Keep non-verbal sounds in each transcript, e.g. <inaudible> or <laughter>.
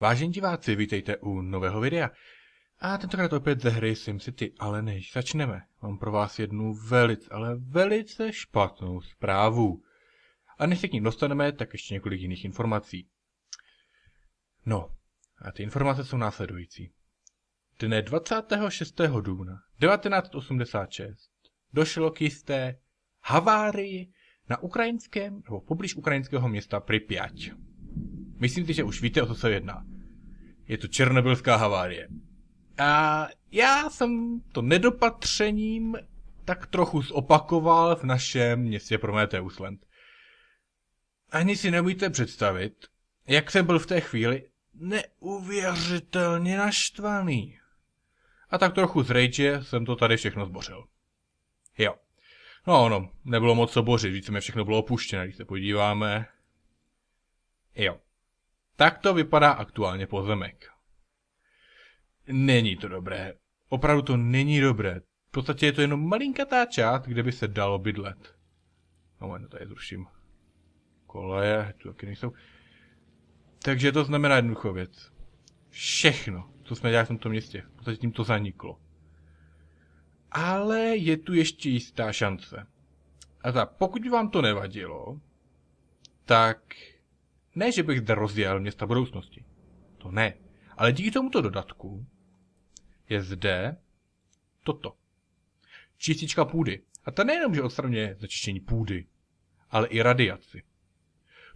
Vážení diváci, vítejte u nového videa. A tentokrát opět ze hry SimCity, ale než začneme, mám pro vás jednu velice, ale velice špatnou zprávu. A než se k ní dostaneme, tak ještě několik jiných informací. No, a ty informace jsou následující. Dne 26. dubna 1986 došlo k jisté havárii na ukrajinském nebo poblíž ukrajinského města Pripyat. Myslím si, že už víte, o co se jedná. Je to černobylská havárie. A já jsem to nedopatřením tak trochu zopakoval v našem městě Prometheusland. Ani si nemůžete představit, jak jsem byl v té chvíli neuvěřitelně naštvaný. A tak trochu z rage jsem to tady všechno zbořil. Jo. No ono, nebylo moc co bořit, víceméně všechno bylo opuštěné, když se podíváme. Jo. Tak to vypadá aktuálně pozemek. Není to dobré. Opravdu to není dobré. V podstatě je to jenom malinkatá část, kde by se dalo bydlet. No, no tady zruším. Koleje, tu taky nejsou. Takže to znamená jednoduchou věc. Všechno, co jsme dělali v tomto městě, v podstatě tím to zaniklo. Ale je tu ještě jistá šance. A tak, pokud by vám to nevadilo, tak ne, že bych zde rozjel města budoucnosti. To ne. Ale díky tomuto dodatku je zde toto. Čistička půdy. A ta nejenom, že odstraňuje znečištění půdy, ale i radiaci.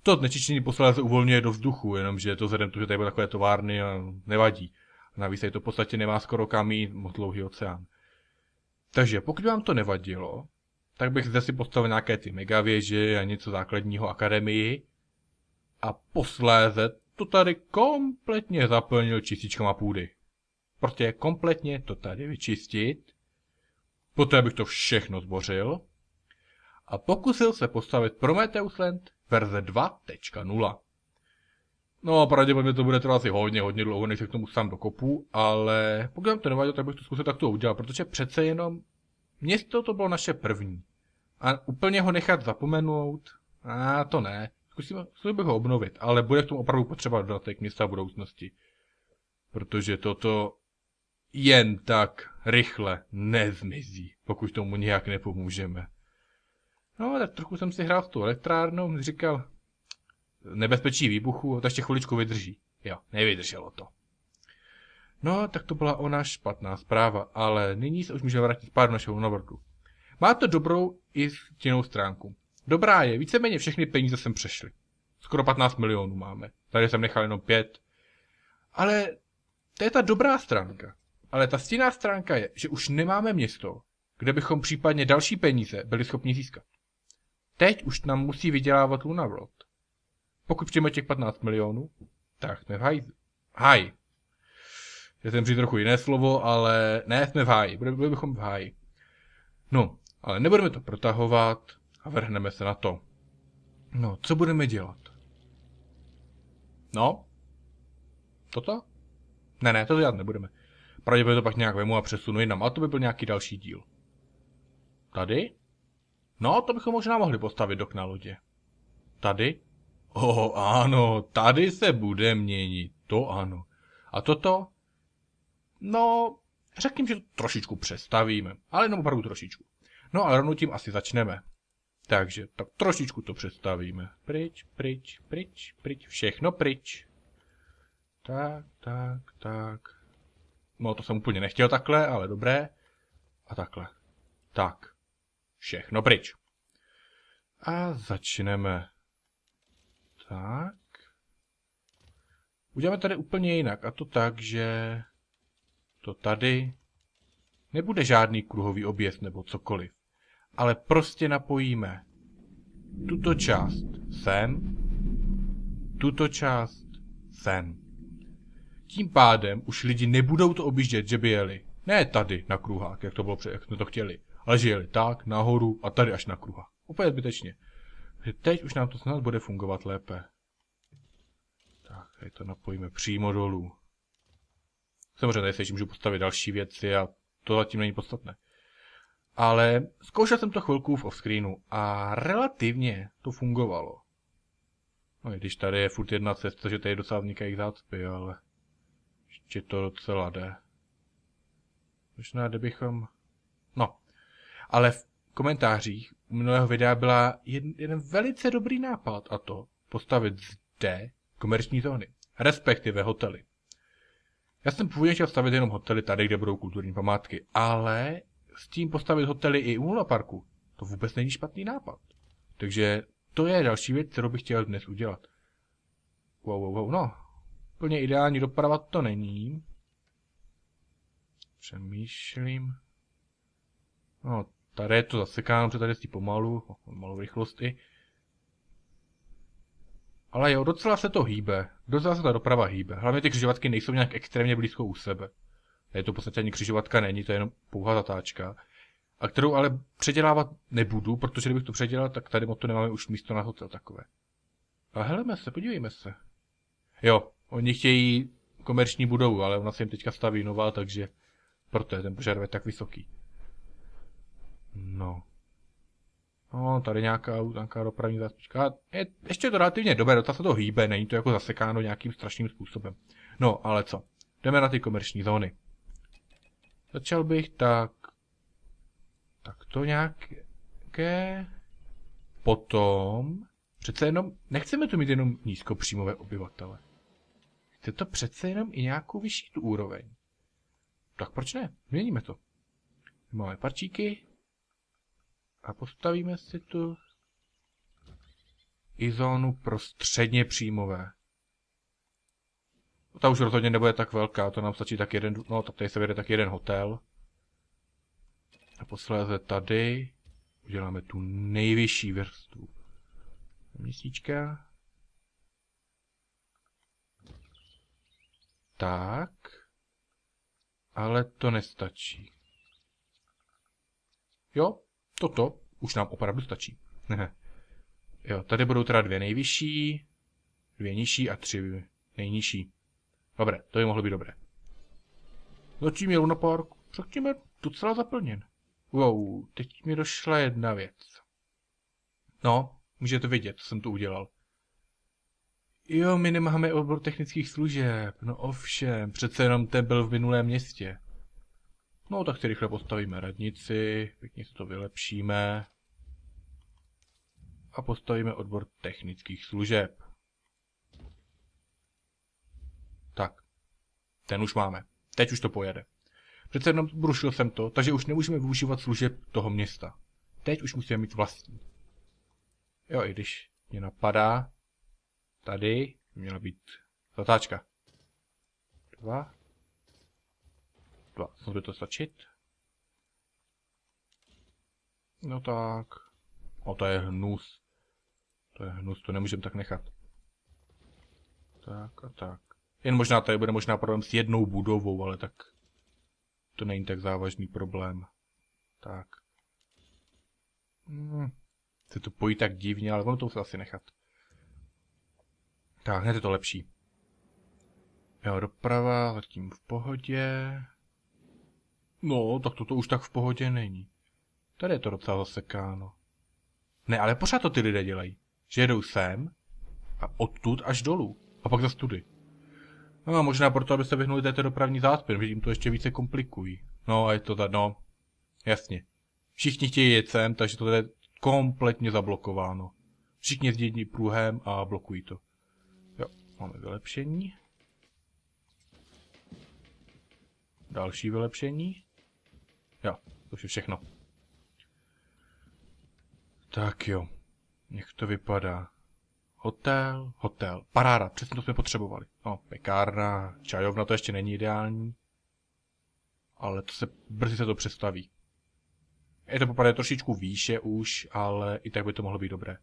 To znečištění posléze uvolňuje do vzduchu, jenomže to vzhledem to, že tady byly takové továrny a nevadí. A navíc tady to v podstatě nemá skoro kam jít moc dlouhý oceán. Takže pokud vám to nevadilo, tak bych zde si postavil nějaké ty megavěže a něco základního akademii a posléze to tady kompletně zaplnil čističkama půdy. Prostě kompletně to tady vyčistit, poté bych to všechno zbořil a pokusil se postavit Prometheus Land verze 2.0. No a pravděpodobně to bude trvat asi hodně, hodně dlouho, než se k tomu sám dokopu, ale pokud vám to nevadilo, tak bych to zkusil takto udělat, protože přece jenom město to bylo naše první. A úplně ho nechat zapomenout, a to ne. Zkusím, zkusím bych ho obnovit, ale bude k tomu opravdu potřeba dodatek města budoucnosti. Protože toto jen tak rychle nezmizí, pokud tomu nějak nepomůžeme. No, tak trochu jsem si hrál s tou elektrárnou, říkal, nebezpečí výbuchu, to ještě chviličku vydrží. Jo, nevydrželo to. No, tak to byla ona špatná zpráva, ale nyní se už můžeme vrátit do našeho navrhu. Má to dobrou i stěnou stránku. Dobrá je, víceméně všechny peníze jsem přešli. Skoro 15 milionů máme. Tady jsem nechal jenom 5. Ale to je ta dobrá stránka. Ale ta stěná stránka je, že už nemáme město, kde bychom případně další peníze byli schopni získat. Teď už nám musí vydělávat Luna World. Pokud přijme těch 15 milionů, tak jsme v háji. Háj. Já jsem přijít trochu jiné slovo, ale ne, jsme v háji. Byli bychom v háji. No, ale nebudeme to protahovat a vrhneme se na to. No, co budeme dělat? No? Toto? Ne, ne, to dělat nebudeme. Pravděpodobně to pak nějak vemu a přesunu jinam, a to by byl nějaký další díl. Tady? No, to bychom možná mohli postavit dok na lodě. Tady? Oh, ano, tady se bude měnit, to ano. A toto? No, řekněme, že to trošičku přestavíme, ale jenom opravdu trošičku. No a rovnou tím asi začneme. Takže tak trošičku to představíme. Pryč, pryč, pryč, pryč, všechno pryč. Tak, tak, tak. No to jsem úplně nechtěl takhle, ale dobré. A takhle. Tak. Všechno pryč. A začneme. Tak. Uděláme tady úplně jinak. A to tak, že to tady nebude žádný kruhový objezd nebo cokoliv ale prostě napojíme tuto část sem, tuto část sem. Tím pádem už lidi nebudou to objíždět, že by jeli. Ne tady na kruhák, jak to bylo před, jak jsme to chtěli, ale že jeli tak, nahoru a tady až na kruha. Úplně zbytečně. Takže teď už nám to snad bude fungovat lépe. Tak, tady to napojíme přímo dolů. Samozřejmě tady se můžu postavit další věci a to zatím není podstatné. Ale zkoušel jsem to chvilku v offscreenu a relativně to fungovalo. No i když tady je furt jedna cesta, že tady docela vznikají zácpy, ale ještě to docela jde. Možná, kdybychom... No, ale v komentářích u minulého videa byla jeden, jeden velice dobrý nápad a to postavit zde komerční zóny, respektive hotely. Já jsem původně chtěl stavit jenom hotely tady, kde budou kulturní památky, ale s tím postavit hotely i u Luna Parku, to vůbec není špatný nápad. Takže to je další věc, kterou bych chtěl dnes udělat. Wow, wow, wow, no. Plně ideální doprava to není. Přemýšlím. No, tady je to zasekáno, protože tady je pomalu, malou rychlosti. Ale jo, docela se to hýbe. Docela se ta doprava hýbe. Hlavně ty křižovatky nejsou nějak extrémně blízko u sebe. Je to v podstatě ani křižovatka není, to je jenom pouhá zatáčka. A kterou ale předělávat nebudu, protože kdybych to předělal, tak tady to nemáme už místo na hotel takové. A heleme se, podívejme se. Jo, oni chtějí komerční budovu, ale ona se jim teďka staví nová, takže proto je ten požadavek tak vysoký. No. No, tady nějaká, nějaká dopravní zástupčka. Je, ještě je to relativně dobré, docela se to hýbe, není to jako zasekáno nějakým strašným způsobem. No, ale co? Jdeme na ty komerční zóny. Začal bych tak... Tak to nějaké... Potom... Přece jenom... Nechceme tu mít jenom nízkopříjmové obyvatele. Chce to přece jenom i nějakou vyšší tu úroveň. Tak proč ne? Měníme to. Máme parčíky. A postavíme si tu i zónu pro středně příjmové. Ta už rozhodně nebude tak velká, to nám stačí tak jeden, no tak tady se vede tak jeden hotel. A posléze tady uděláme tu nejvyšší vrstvu. Měsíčka. Tak. Ale to nestačí. Jo, toto už nám opravdu stačí. <laughs> jo, tady budou teda dvě nejvyšší, dvě nižší a tři nejnižší. Dobré, to by mohlo být dobré. Zatím je Luna Park, řekněme, docela zaplněn. Wow, teď mi došla jedna věc. No, můžete vidět, co jsem tu udělal. Jo, my nemáme odbor technických služeb. No ovšem, přece jenom ten byl v minulém městě. No tak si rychle postavíme radnici, pěkně si to vylepšíme. A postavíme odbor technických služeb. Tak, ten už máme. Teď už to pojede. Přece jenom zrušil jsem to, takže už nemůžeme využívat služeb toho města. Teď už musíme mít vlastní. Jo, i když mě napadá, tady měla být zatáčka. Dva. Dva. By to stačit. No tak. O, to je hnus. To je hnus, to nemůžeme tak nechat. Tak a tak. Jen možná tady bude možná problém s jednou budovou, ale tak to není tak závažný problém. Tak. Hmm. Se to pojí tak divně, ale ono to musí asi nechat. Tak, hned je to lepší. Jo, doprava, zatím v pohodě. No, tak toto už tak v pohodě není. Tady je to docela zasekáno. Ne, ale pořád to ty lidé dělají. Že jedou sem a odtud až dolů. A pak zase tudy. No, možná proto, aby se vyhnuli této dopravní zácpy, že jim to ještě více komplikují. No a je to tak, no, jasně. Všichni chtějí jet sem, takže to je kompletně zablokováno. Všichni jezdí pruhem a blokují to. Jo, máme vylepšení. Další vylepšení. Jo, to už je všechno. Tak jo, jak to vypadá. Hotel, hotel, paráda, přesně to jsme potřebovali. No, pekárna, čajovna, to ještě není ideální. Ale to se, brzy se to přestaví. Je to popadá trošičku výše už, ale i tak by to mohlo být dobré.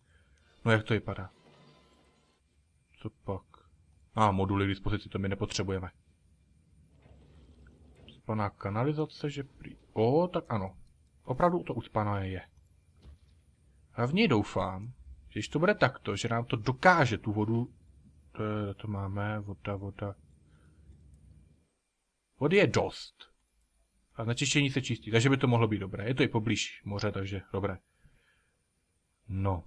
No jak to vypadá? Co pak? A, ah, moduly k dispozici, to my nepotřebujeme. Ucpaná kanalizace, že prý... O, tak ano. Opravdu to ucpané je. Hlavně doufám, když to bude takto, že nám to dokáže tu vodu... To, to máme, voda, voda... Vody je dost. A znečištění se čistí, takže by to mohlo být dobré. Je to i poblíž moře, takže dobré. No.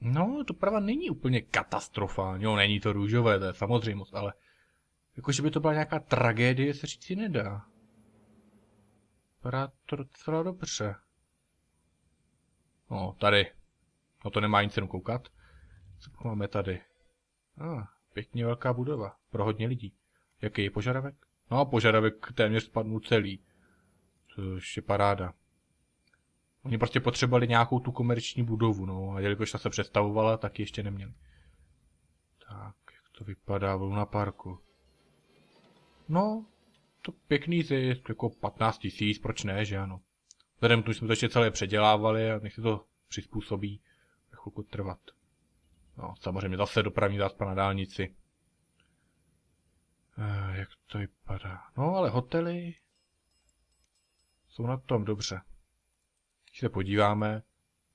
No, doprava není úplně katastrofální. No, není to růžové, to je samozřejmost, ale jakože by to byla nějaká tragédie, se říct si nedá. Vypadá to docela dobře. No, tady. No to nemá nic cenu koukat. Co máme tady? A, ah, pěkně velká budova. Pro hodně lidí. Jaký je požadavek? No, požadavek téměř spadnul celý. Což je paráda. Oni prostě potřebovali nějakou tu komerční budovu, no, a jelikož ta se představovala, tak ji ještě neměli. Tak, jak to vypadá v Luna Parku? No, to pěkný zisk, jako 15 tisíc, proč ne, že ano. Vzhledem k tomu, jsme to ještě celé předělávali a nech se to přizpůsobí, chvilku trvat. No, samozřejmě zase dopravní zácpa na dálnici. Eh, jak to vypadá? No, ale hotely jsou na tom dobře. Když se podíváme,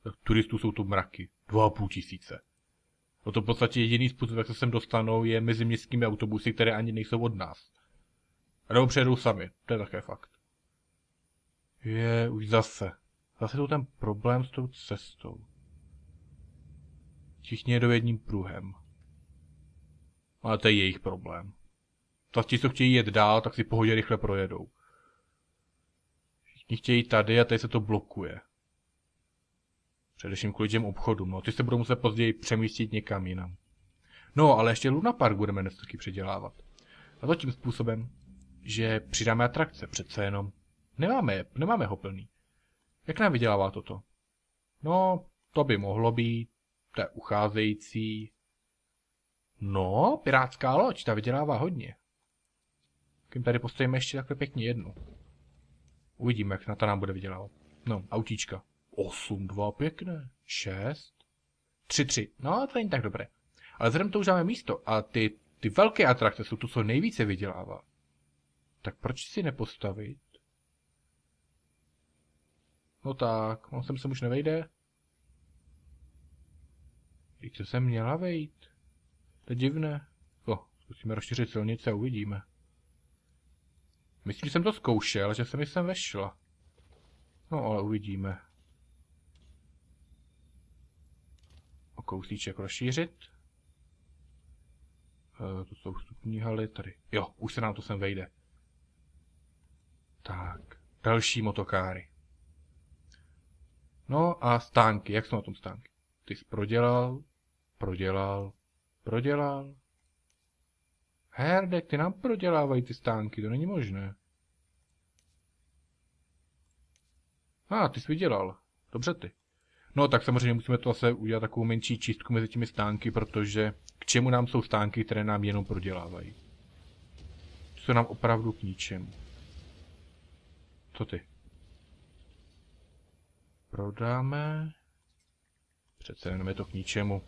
tak turistů jsou tu mraky. Dva a půl tisíce. No to v podstatě jediný způsob, jak se sem dostanou, je mezi městskými autobusy, které ani nejsou od nás. A nebo přejedou sami, to je také fakt. Je, už zase. Zase tu ten problém s tou cestou. Všichni jedou jedním pruhem. Ale to je jejich problém. To ti, co chtějí jet dál, tak si pohodě rychle projedou. Všichni chtějí tady a tady se to blokuje. Především kvůli těm obchodům, no ty se budou muset později přemístit někam jinam. No, ale ještě Luna Park budeme dnes taky předělávat. A to tím způsobem, že přidáme atrakce, přece jenom. Nemáme, nemáme ho plný. Jak nám vydělává toto? No, to by mohlo být, to je ucházející. No, pirátská loď, ta vydělává hodně. Kým tady postavíme ještě takhle pěkně jednu. Uvidíme, jak na to nám bude vydělávat. No, autíčka. 8, 2, pěkné. 6, 3, 3. No, to není tak dobré. Ale vzhledem to už máme místo a ty, ty velké atrakce jsou tu, co nejvíce vydělává. Tak proč si nepostavit? No tak, on sem se už nevejde. To se měla vejít. To je divné. O, zkusíme rozšířit silnice a uvidíme. Myslím, že jsem to zkoušel, že se mi sem vešla. No, ale uvidíme. O kousíček rozšířit. E, to jsou vstupní haly, tady. Jo, už se nám to sem vejde. Tak, další motokáry. No a stánky, jak jsou na tom stánky? Ty jsi prodělal, prodělal, prodělal. Herdek, ty nám prodělávají ty stánky, to není možné. A, ah, ty jsi vydělal. Dobře ty. No tak samozřejmě musíme to zase udělat takovou menší čistku mezi těmi stánky, protože k čemu nám jsou stánky, které nám jenom prodělávají. Jsou nám opravdu k ničemu. Co ty? Prodáme. Přece jenom je to k ničemu.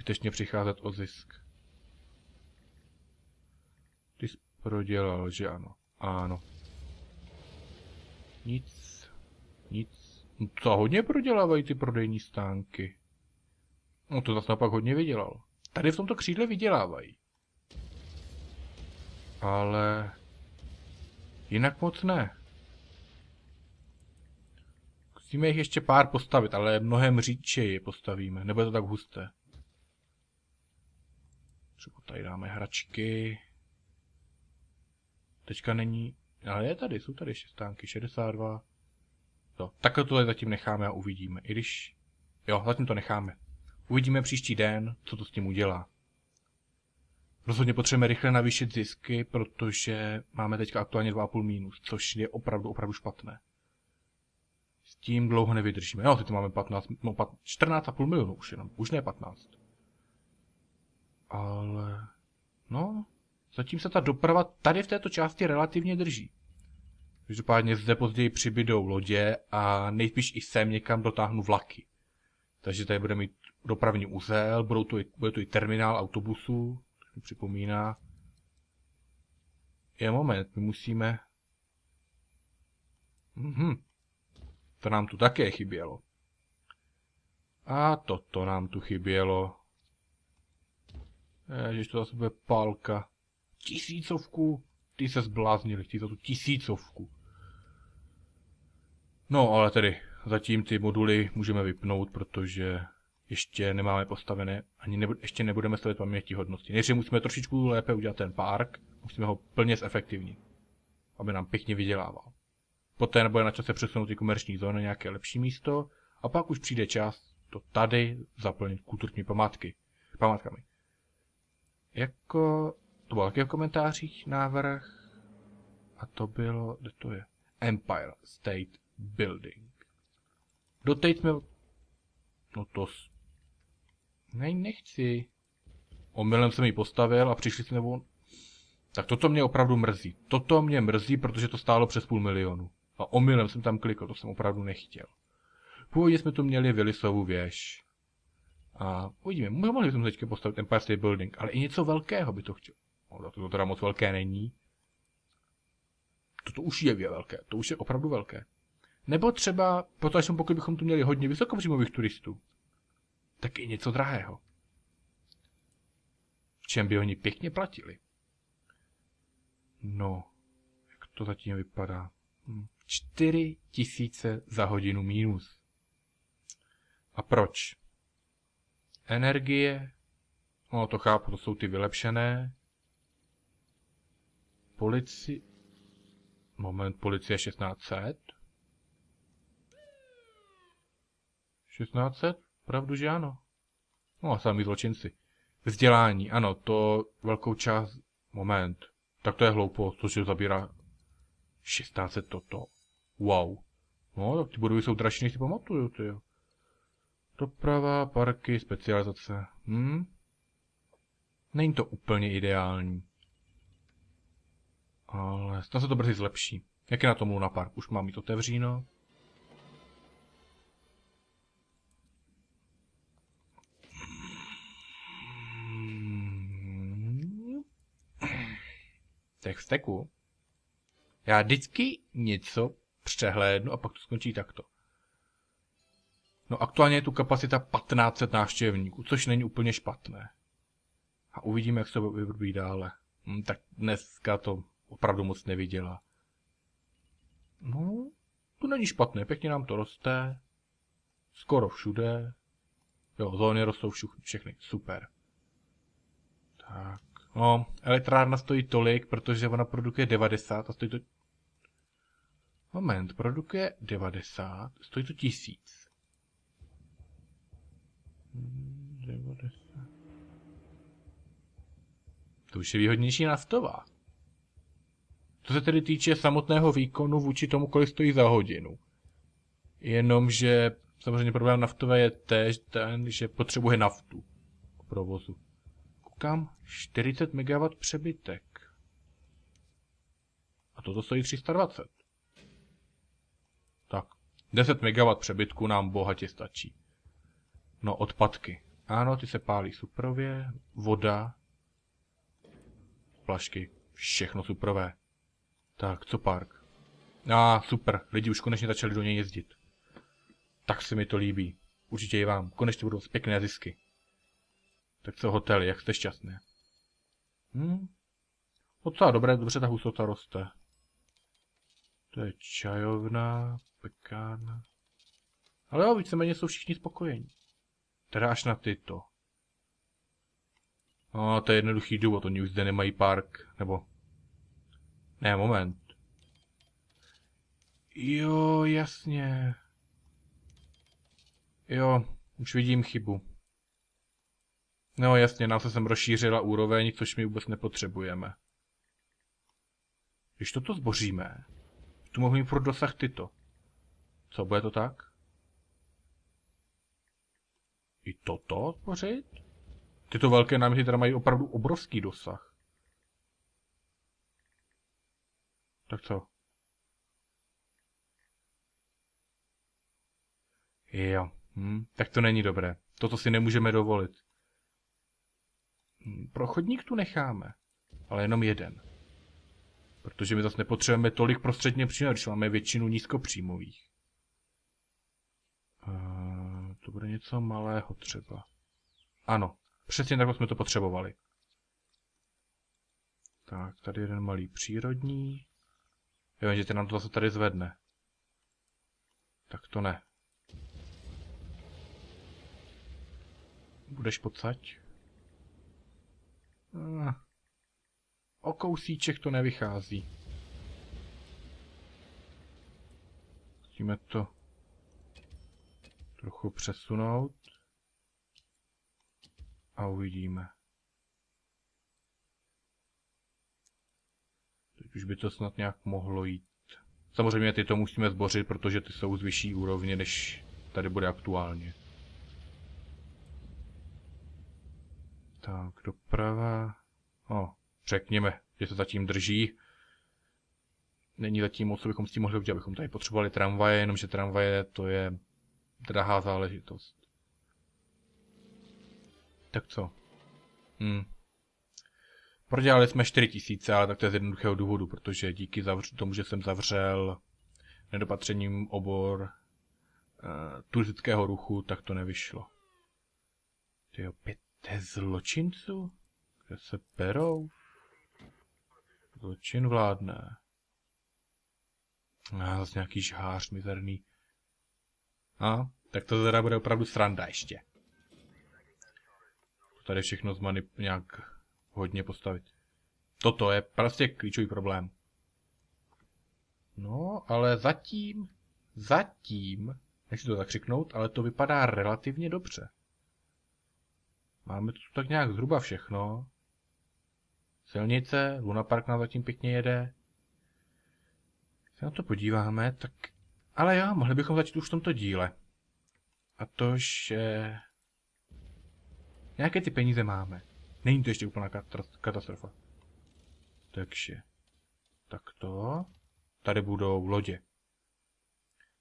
Zbytečně přicházet o zisk. Ty jsi prodělal, že ano? Ano. Nic. Nic. No to hodně prodělávají ty prodejní stánky. No to zase napak hodně vydělal. Tady v tomto křídle vydělávají. Ale... Jinak moc ne. Musíme jich ještě pár postavit, ale mnohem říčeji postavíme, nebude to tak husté. Třeba tady dáme hračky. Teďka není... Ale je tady, jsou tady ještě stánky, 62. To, takhle tohle zatím necháme a uvidíme. I když... Jo, zatím to necháme. Uvidíme příští den, co to s tím udělá. Rozhodně potřebujeme rychle navýšit zisky, protože máme teďka aktuálně 2,5 minus, což je opravdu, opravdu špatné. S tím dlouho nevydržíme. Jo, teď máme 15, no 14,5 milionů už jenom, už ne 15. Ale, no, zatím se ta doprava tady v této části relativně drží. Každopádně zde později přibydou lodě a nejspíš i sem někam dotáhnu vlaky. Takže tady budeme mít dopravní úzel, budou tu i, bude tu i terminál autobusů, mi připomíná. Je moment, my musíme... Mhm. To nám tu také chybělo. A toto nám tu chybělo. Ježiš, to zase bude pálka. Tisícovku. Ty se zbláznili, chtějí za tu tisícovku. No, ale tedy zatím ty moduly můžeme vypnout, protože ještě nemáme postavené, ani nebu, ještě nebudeme stavět paměti hodnosti. Nejdřív musíme trošičku lépe udělat ten park, musíme ho plně zefektivnit, aby nám pěkně vydělával. Poté nebude na čase přesunout i komerční zóny nějaké lepší místo a pak už přijde čas to tady zaplnit kulturní památky, památkami. Jako, to bylo také v komentářích návrh a to bylo, kde to je? Empire State Building. Doteď jsme, no to, ne, nechci. Omylem jsem ji postavil a přišli jsme nebo... Tak toto mě opravdu mrzí. Toto mě mrzí, protože to stálo přes půl milionu. A omylem jsem tam klikl, to jsem opravdu nechtěl. Původně jsme tu měli Willisovu věž. A uvidíme, mohli jsme teďka postavit Empire State Building, ale i něco velkého by to chtěl. No, to teda moc velké není. Toto už je velké, to už je opravdu velké. Nebo třeba, protože pokud bychom tu měli hodně vysokopříjmových turistů, tak i něco drahého. V čem by oni pěkně platili? No, jak to zatím vypadá? Hm. 4 tisíce za hodinu mínus. A proč? Energie, no to chápu, to jsou ty vylepšené. Polici... Moment, policie 1600. 1600? Pravdu, že ano. No a sami zločinci. Vzdělání, ano, to velkou část... Moment. Tak to je hloupost, to se zabírá 1600 toto. Wow. No, tak ty budovy jsou dražší, než si pamatuju, ty jo. Doprava, parky, specializace. Hm? Není to úplně ideální. Ale snad se to brzy zlepší. Jak je na tom Luna Park? Už mám mít otevříno. Těch vsteků. Já vždycky něco přehlédnu a pak to skončí takto. No aktuálně je tu kapacita 1500 návštěvníků, což není úplně špatné. A uvidíme, jak se to vyvíjí dále. Hm, tak dneska to opravdu moc neviděla. No, to není špatné, pěkně nám to roste. Skoro všude. Jo, zóny rostou všechny, super. Tak, no, elektrárna stojí tolik, protože ona produkuje 90 a stojí to... Moment, produkuje 90, stojí to 1000. 90. To už je výhodnější naftová. Co se tedy týče samotného výkonu vůči tomu, kolik stojí za hodinu. Jenomže samozřejmě problém naftové je též ten, že potřebuje naftu k provozu. Koukám, 40 MW přebytek. A toto stojí 320. Tak, 10 MW přebytku nám bohatě stačí. No, odpadky. Ano, ty se pálí suprově, voda, plašky, všechno suprové. Tak, co park? A ah, super, lidi už konečně začali do něj jezdit. Tak se mi to líbí. Určitě i vám. Konečně budou pěkné zisky. Tak co hotely, jak jste šťastné? Hm? Docela dobré, dobře ta hustota roste. To je čajovna, pekárna. Ale jo, víceméně jsou všichni spokojení. Teda až na tyto. No, to je jednoduchý důvod, oni už zde nemají park, nebo... Ne, moment. Jo, jasně. Jo, už vidím chybu. No jasně, nám se sem rozšířila úroveň, což my vůbec nepotřebujeme. Když toto zboříme, tu mohu mít pro dosah tyto. Co, bude to tak? I toto zbořit? Tyto velké náměty teda mají opravdu obrovský dosah. Tak co? Jo, hm, tak to není dobré. Toto si nemůžeme dovolit. Hm, pro chodník tu necháme, ale jenom jeden. Protože my zase nepotřebujeme tolik prostředně příjmů, když máme většinu nízkopříjmových. Uh, to bude něco malého třeba. Ano, přesně takhle jsme to potřebovali. Tak, tady jeden malý přírodní. Jo, že nám to zase tady zvedne. Tak to ne. budeš pocať? Ah. O kousíček to nevychází. Musíme to trochu přesunout. A uvidíme. Teď už by to snad nějak mohlo jít. Samozřejmě ty to musíme zbořit, protože ty jsou z vyšší úrovně, než tady bude aktuálně. Tak, doprava. O, řekněme, že se zatím drží. Není zatím moc, co bychom s tím mohli udělat, abychom tady potřebovali tramvaje, jenomže tramvaje to je drahá záležitost. Tak co? Hm. Prodělali jsme 4000, ale tak to je z jednoduchého důvodu, protože díky zavř- tomu, že jsem zavřel nedopatřením obor uh, turistického ruchu, tak to nevyšlo. Ty jo, pět zločinců? Kde se perou? Zločin vládne. A zase nějaký žhář mizerný. A, tak to teda bude opravdu sranda ještě. Tady všechno zmanip nějak hodně postavit. Toto je prostě klíčový problém. No, ale zatím, zatím, nechci to zakřiknout, ale to vypadá relativně dobře. Máme tu tak nějak zhruba všechno. Silnice, Luna Park nám zatím pěkně jede. Se na to podíváme, tak... Ale jo, mohli bychom začít už v tomto díle. A to, že... Nějaké ty peníze máme. Není to ještě úplná katastrofa. Takže... Takto. Tady budou lodě.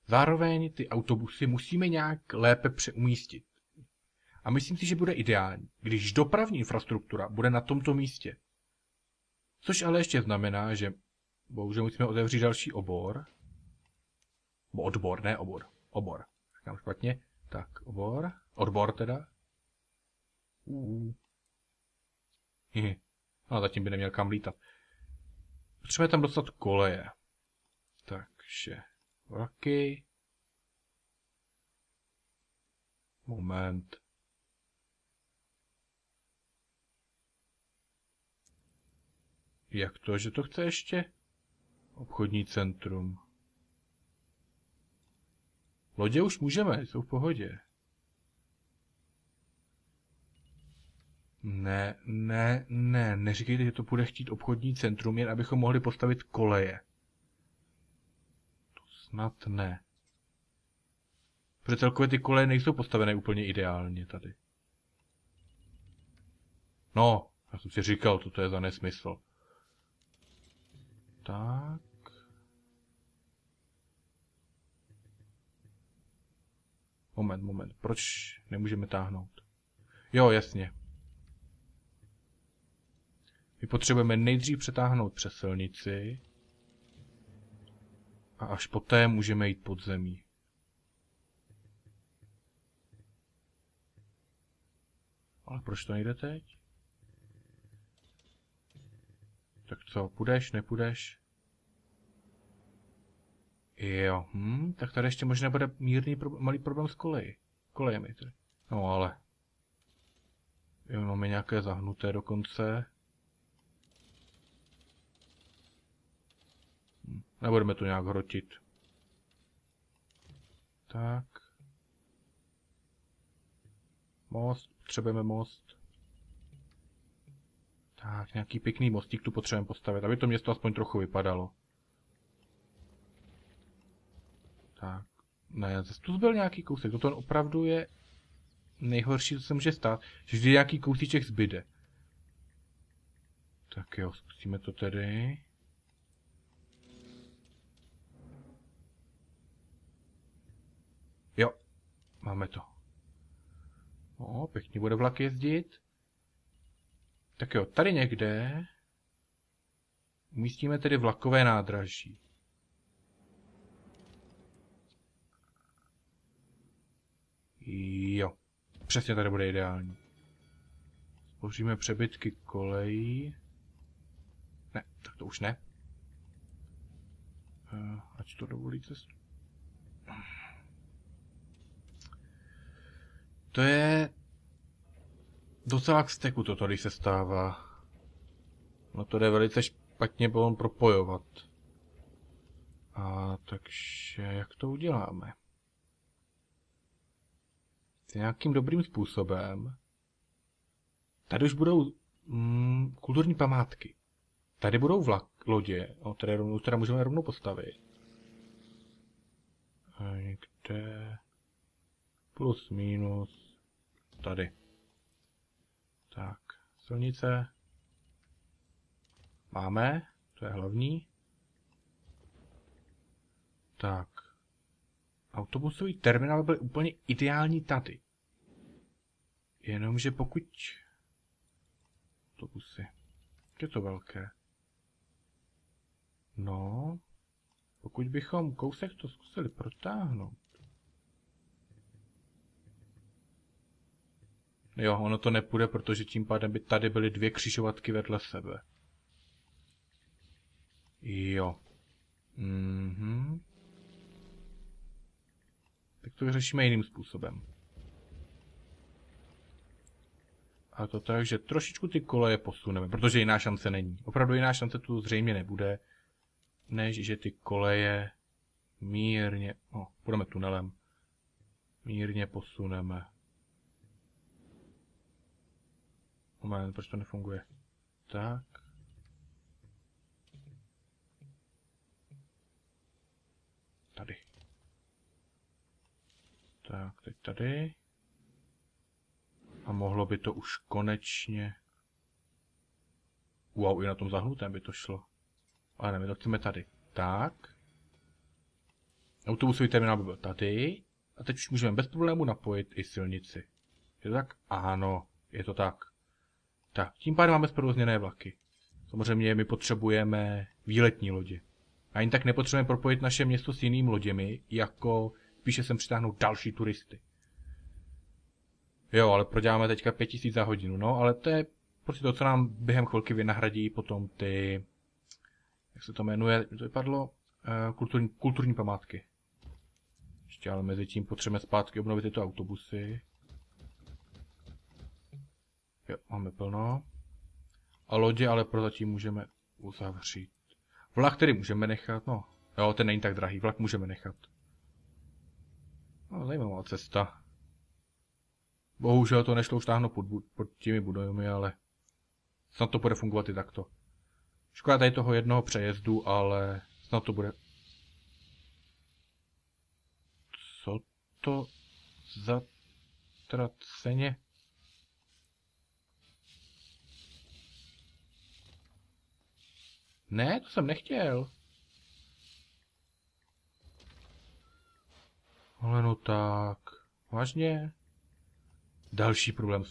Zároveň ty autobusy musíme nějak lépe přeumístit. A myslím si, že bude ideální, když dopravní infrastruktura bude na tomto místě. Což ale ještě znamená, že bohužel musíme otevřít další obor. Bo odbor, ne obor. Obor. Říkám špatně. Tak, obor. Odbor teda. Uh. A zatím by neměl kam lítat. Potřebujeme tam dostat koleje. Takže vlaky. Moment. Jak to, že to chce ještě? Obchodní centrum. Lodě už můžeme, jsou v pohodě. Ne, ne, ne, neříkejte, že to bude chtít obchodní centrum, jen abychom mohli postavit koleje. To snad ne. Protože celkově ty koleje nejsou postavené úplně ideálně tady. No, já jsem si říkal, co to je za nesmysl. Tak. Moment, moment. Proč nemůžeme táhnout? Jo, jasně. My potřebujeme nejdřív přetáhnout přes silnici a až poté můžeme jít pod zemí. Ale proč to nejde teď? Tak co, půjdeš, nepůjdeš? Jo, hm, tak tady ještě možná bude mírný pro, malý problém s koleji. Kolejemi tedy. No ale. Jo, máme nějaké zahnuté dokonce. Hm, nebudeme to nějak hrotit. Tak. Most, potřebujeme most. Tak, nějaký pěkný mostík tu potřebujeme postavit, aby to město aspoň trochu vypadalo. Tak, ne, zase tu zbyl nějaký kousek. Toto opravdu je nejhorší, co se může stát, že vždy nějaký kousíček zbyde. Tak jo, zkusíme to tedy. Jo, máme to. O, pěkně bude vlak jezdit. Tak jo, tady někde umístíme tedy vlakové nádraží. Jo, přesně tady bude ideální. Spoříme přebytky kolejí. Ne, tak to už ne. Uh, ať to dovolí cestu. To je Docela k steku to tady se stává. No to jde velice špatně potom propojovat. A takže jak to uděláme? Nějakým dobrým způsobem. Tady už budou mm, kulturní památky. Tady budou vlak, lodě, o, které, rovnou, které můžeme rovnou postavit. A někde plus minus tady. Tak, silnice máme, to je hlavní. Tak, autobusový terminál byl úplně ideální tady. Jenomže pokud... Autobusy. Je to velké. No, pokud bychom kousek to zkusili protáhnout. Jo, ono to nepůjde, protože tím pádem by tady byly dvě křižovatky vedle sebe. Jo. Mhm. To vyřešíme jiným způsobem. A to tak, že trošičku ty koleje posuneme, protože jiná šance není. Opravdu jiná šance tu zřejmě nebude, než že ty koleje mírně, no, půjdeme tunelem, mírně posuneme. Moment, proč to nefunguje? Tak. Tady. Tak, teď tady. A mohlo by to už konečně... Wow, i na tom zahnutém by to šlo. Ale ne, my to chceme tady. Tak. Autobusový terminál by byl tady. A teď už můžeme bez problému napojit i silnici. Je to tak? Ano, je to tak. Tak, tím pádem máme zprovozněné vlaky. Samozřejmě my potřebujeme výletní lodě. A jen tak nepotřebujeme propojit naše město s jinými loděmi, jako spíše sem přitáhnout další turisty. Jo, ale proděláme teďka 5000 za hodinu, no, ale to je prostě to, co nám během chvilky vynahradí potom ty, jak se to jmenuje, to vypadlo, uh, kulturní, kulturní památky. Ještě ale mezi tím potřebujeme zpátky obnovit tyto autobusy. Jo, máme plno. A lodě ale prozatím můžeme uzavřít. Vlak tedy můžeme nechat, no. Jo, ten není tak drahý, vlak můžeme nechat. No, zajímavá cesta. Bohužel to nešlo už táhnout pod, pod těmi budovami, ale snad to bude fungovat i takto. Škoda tady toho jednoho přejezdu, ale snad to bude... Co to za traceně? Ne, to jsem nechtěl. Ale no tak, vážně? Další problém.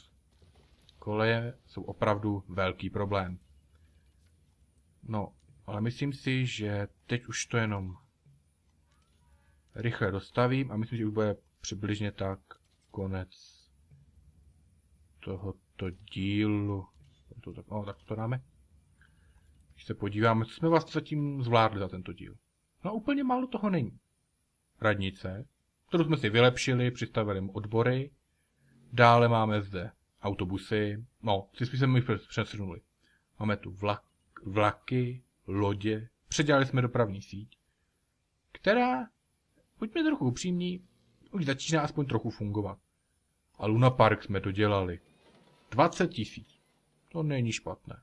Koleje jsou opravdu velký problém. No, ale myslím si, že teď už to jenom rychle dostavím a myslím, že už bude přibližně tak konec tohoto dílu. To tak, no, tak to dáme. Když se podíváme, co jsme vlastně zatím zvládli za tento díl. No úplně málo toho není. Radnice, kterou jsme si vylepšili, přistavili odbory, Dále máme zde autobusy, no, si jsme mi přesunuli. Máme tu vlak, vlaky, lodě, předělali jsme dopravní síť, která, buďme trochu upřímní, už začíná aspoň trochu fungovat. A Luna Park jsme dodělali. 20 tisíc. To není špatné.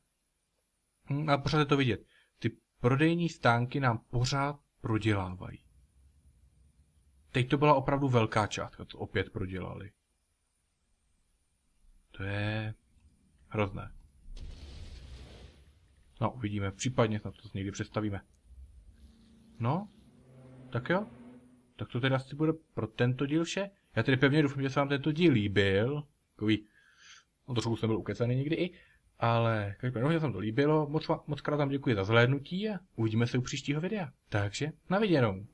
Hm, a pořád je to vidět. Ty prodejní stánky nám pořád prodělávají. Teď to byla opravdu velká částka, co opět prodělali. To je hrozné. No, uvidíme. Případně snad to někdy představíme. No, tak jo. Tak to teda asi bude pro tento díl vše. Já tedy pevně doufám, že se vám tento díl líbil. Takový, no trošku jsem byl ukecaný někdy i, ale každopádně že se vám to líbilo. Moc, moc krát vám děkuji za zhlédnutí a uvidíme se u příštího videa. Takže, na viděnou.